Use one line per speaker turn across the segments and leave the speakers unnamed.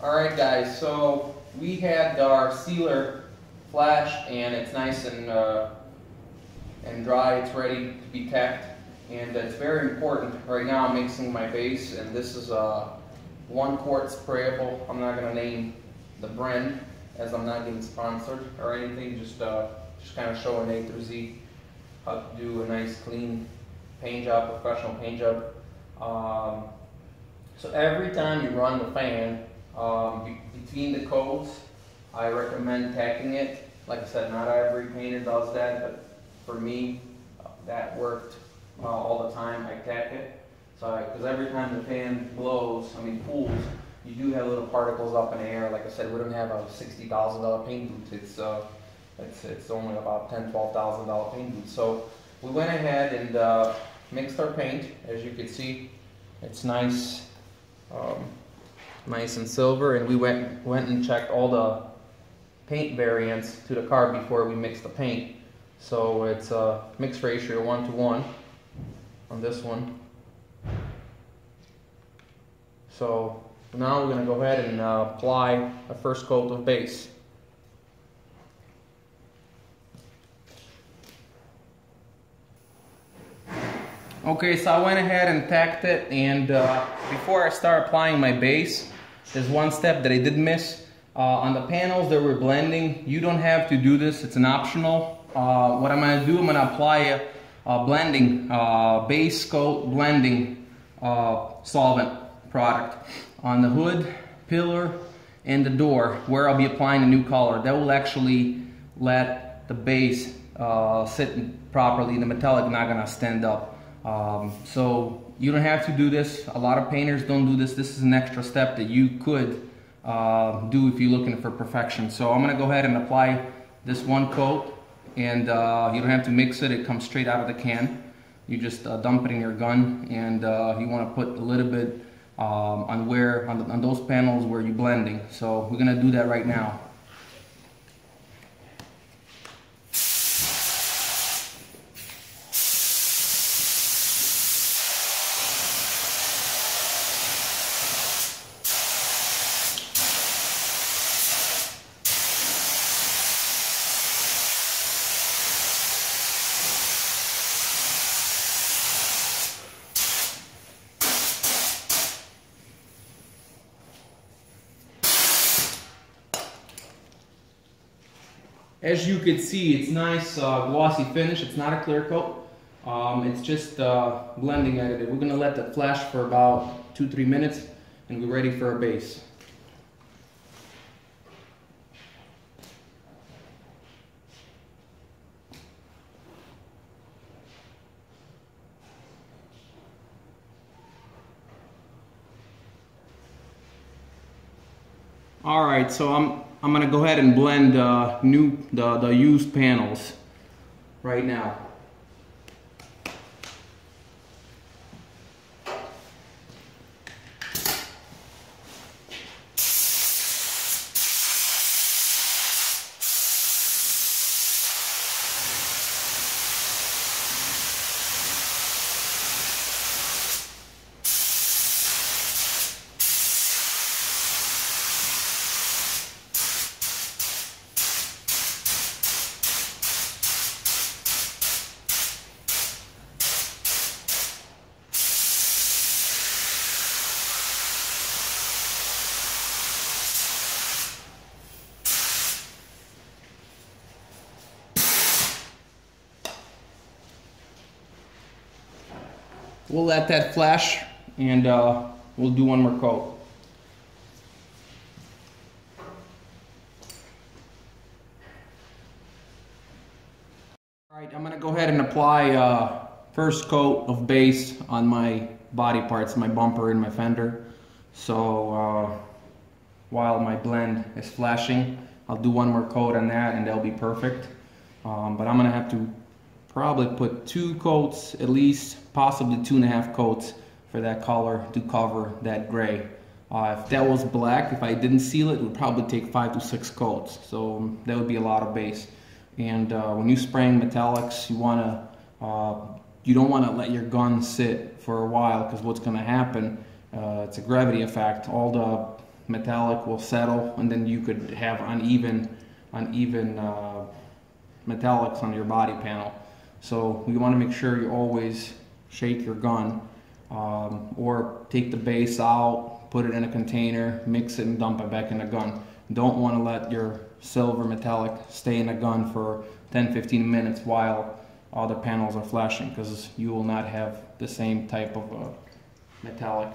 Alright guys, so we had our sealer flashed and it's nice and uh, and dry, it's ready to be tacked and it's very important. Right now I'm mixing my base and this is a one quart sprayable. I'm not going to name the brand as I'm not getting sponsored or anything, just uh, just kind of showing A through Z how to do a nice clean paint job, professional paint job. Um, so every time you run the fan, um, be between the coats, I recommend tacking it. Like I said, not every painter does that, but for me, that worked uh, all the time. I tack it. So, because every time the fan blows, I mean pools, you do have little particles up in the air. Like I said, we don't have a sixty thousand dollar paint booth. It's uh, it's it's only about ten, twelve thousand dollar paint booth. So we went ahead and uh, mixed our paint. As you can see, it's nice. Um, nice and silver and we went went and checked all the paint variants to the car before we mixed the paint. So it's a mixed ratio one to one on this one. So now we're going to go ahead and uh, apply a first coat of base. Okay, so I went ahead and tacked it, and uh, before I start applying my base, there's one step that I did miss. Uh, on the panels that we're blending, you don't have to do this, it's an optional. Uh, what I'm gonna do, I'm gonna apply a, a blending, uh, base coat blending uh, solvent product on the hood, pillar, and the door, where I'll be applying the new color. That will actually let the base uh, sit properly, the metallic not gonna stand up. Um, so you don't have to do this. A lot of painters don't do this. This is an extra step that you could uh, do if you're looking for perfection. So I'm gonna go ahead and apply this one coat and uh, you don't have to mix it. It comes straight out of the can. You just uh, dump it in your gun and uh, you wanna put a little bit um, on where, on, the, on those panels where you're blending. So we're gonna do that right now. As you can see, it's nice uh, glossy finish. It's not a clear coat. Um, it's just uh, blending additive. We're gonna let that flash for about two, three minutes and we're ready for our base. All right, so I'm I'm gonna go ahead and blend uh, new the the used panels right now. We'll let that flash and uh, we'll do one more coat. All right, I'm gonna go ahead and apply uh, first coat of base on my body parts, my bumper and my fender. So uh, while my blend is flashing, I'll do one more coat on that and they'll be perfect. Um, but I'm gonna have to probably put two coats, at least possibly two and a half coats for that color to cover that gray. Uh, if that was black, if I didn't seal it, it would probably take five to six coats. So um, that would be a lot of base. And uh, when you're spraying metallics, you wanna, uh, you don't wanna let your gun sit for a while because what's gonna happen, uh, it's a gravity effect. All the metallic will settle, and then you could have uneven, uneven uh, metallics on your body panel. So we want to make sure you always shake your gun, um, or take the base out, put it in a container, mix it, and dump it back in the gun. Don't want to let your silver metallic stay in the gun for 10-15 minutes while all the panels are flashing, because you will not have the same type of uh, metallic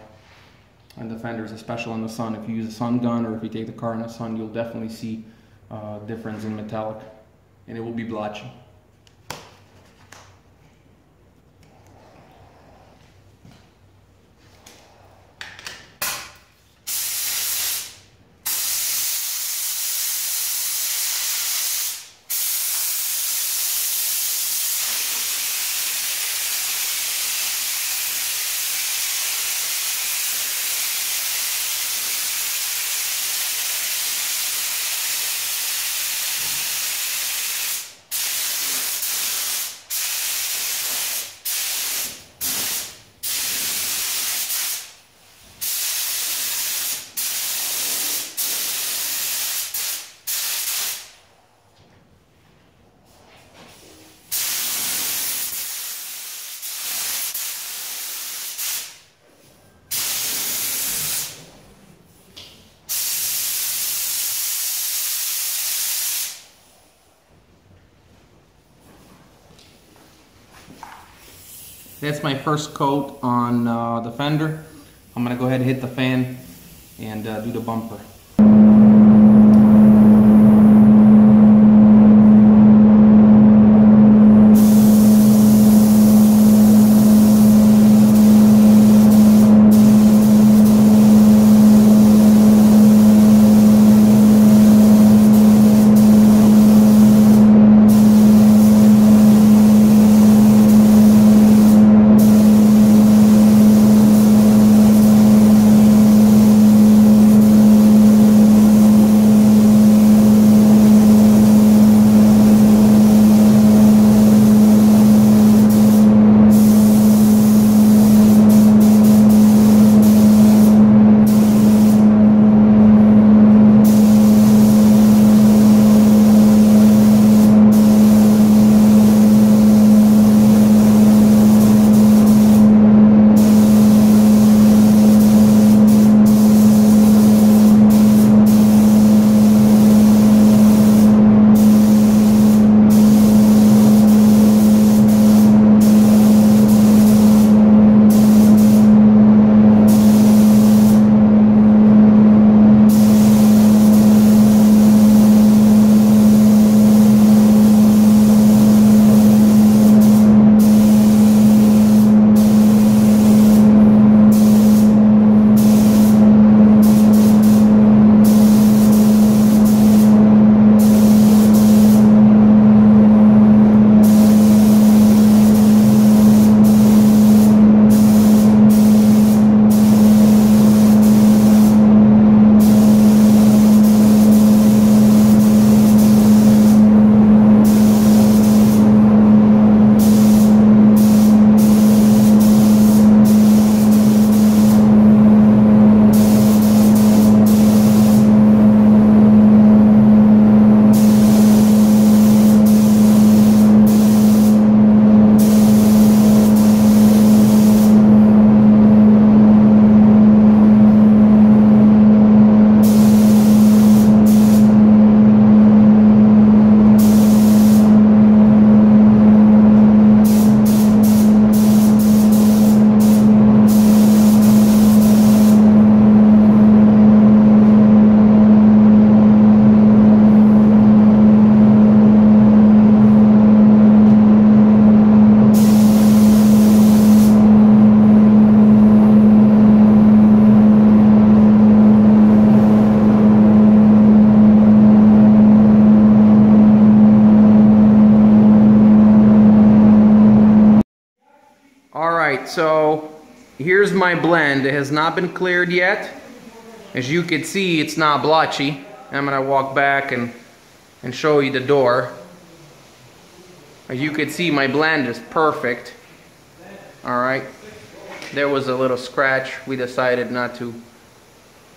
on the fenders, especially in the sun. If you use a sun gun or if you take the car in the sun, you'll definitely see uh, difference in metallic, and it will be blotchy. That's my first coat on uh, the fender. I'm gonna go ahead and hit the fan and uh, do the bumper. Right, so here's my blend. It has not been cleared yet. As you can see, it's not blotchy. I'm gonna walk back and, and show you the door. As you can see, my blend is perfect. All right, there was a little scratch. We decided not to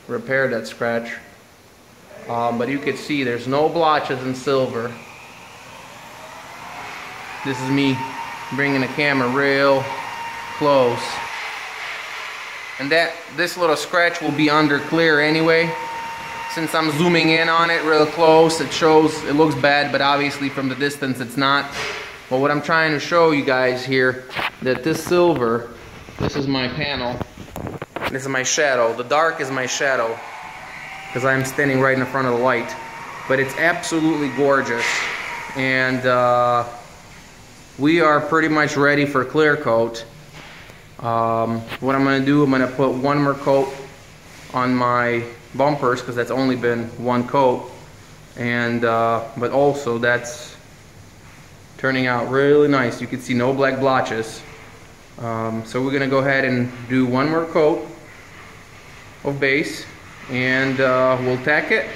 repair that scratch. Um, but you can see there's no blotches in silver. This is me bringing the camera real close. And that this little scratch will be under clear anyway. Since I'm zooming in on it real close, it shows, it looks bad, but obviously from the distance it's not. But what I'm trying to show you guys here, that this silver, this is my panel, this is my shadow. The dark is my shadow, because I'm standing right in front of the light. But it's absolutely gorgeous. And uh, we are pretty much ready for clear coat. Um, what I'm going to do, I'm going to put one more coat on my bumpers because that's only been one coat. And uh, but also that's turning out really nice. You can see no black blotches. Um, so we're going to go ahead and do one more coat of base and uh, we'll tack it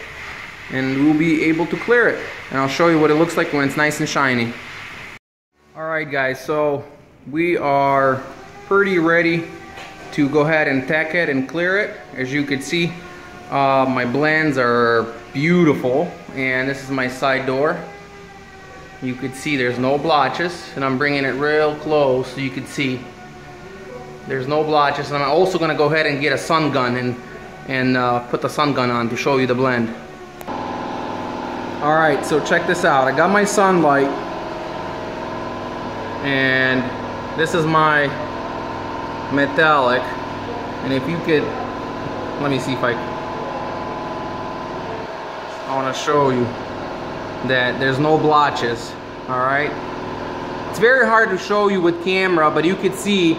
and we'll be able to clear it. And I'll show you what it looks like when it's nice and shiny. Alright guys, so we are pretty ready to go ahead and tack it and clear it. As you can see, uh, my blends are beautiful and this is my side door. You could see there's no blotches and I'm bringing it real close so you can see there's no blotches and I'm also going to go ahead and get a sun gun and, and uh, put the sun gun on to show you the blend. Alright, so check this out. I got my sunlight and this is my metallic. And if you could let me see if I I want to show you that there's no blotches all right? It's very hard to show you with camera but you could see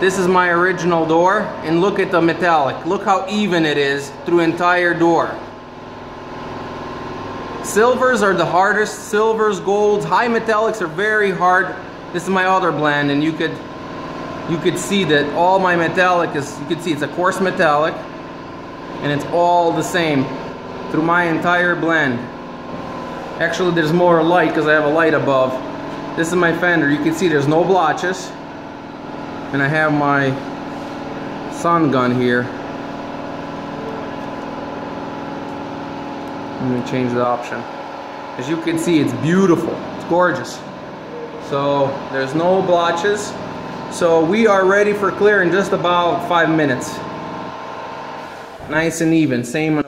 this is my original door and look at the metallic. Look how even it is through entire door. Silvers are the hardest silvers golds high metallics are very hard. This is my other blend and you could you could see that all my metallic is, you could see it's a coarse metallic and it's all the same through my entire blend. Actually there's more light because I have a light above. This is my fender, you can see there's no blotches and I have my sun gun here. Let me change the option. As you can see it's beautiful, it's gorgeous. So there's no blotches. So we are ready for clear in just about five minutes. Nice and even, same